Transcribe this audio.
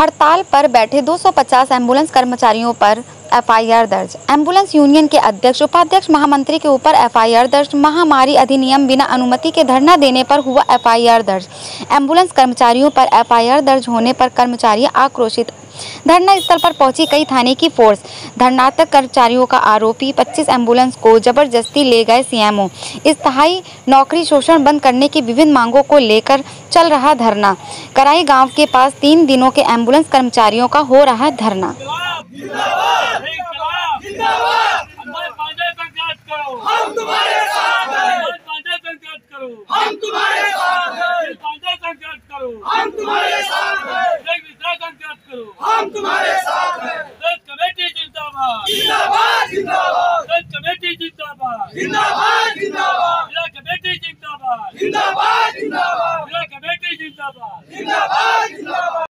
हड़ताल पर बैठे 250 एंबुलेंस कर्मचारियों पर एफआईआर दर्ज। एंबुलेंस यूनियन के अध्यक्ष, उपाध्यक्ष, महामंत्री के ऊपर एफआईआर दर्ज। महामारी अधिनियम बिना अनुमति के धरना देने पर हुआ एफआईआर दर्ज। एंबुलेंस कर्मचारियों पर एफआईआर दर्ज होने पर कर्मचारी आक्रोशित। धरना स्थल पर पहुँची कई थाने की फोर्स। धरनात्मक कर्मचारियों का आरोपी 25 एंबुलेंस को ज़बरदस्ती ले गए सीएमओ। स्थायी नौकरी शोषण बंद करने की विभिन्न मांगों को लेकर चल रहा धरना। कराई गाँव के पास तीन दिनों के एंबुलेंस कर्मचारियों का हो रहा धरना। हम तुम्हारे साथ हैं। पांडे कंटेक्ट करो। हम तुम्हारे साथ हैं। पांडे कंटेक्ट करो। हम तुम्हारे साथ हैं। जय मिश्रा कंटेक्ट करो। हम तुम्हारे साथ हैं। जय कमेटी जिंदाबाद। जिंदाबाद जिंदाबाद। जय कमेटी जिंदाबाद। जिंदाबाद जिंदाबाद। जय कमेटी जिंदाबाद। जिंदाबाद जिंदाबाद। जय कमेटी जिंदाबाद। जिंदाबाद जिंदाबाद।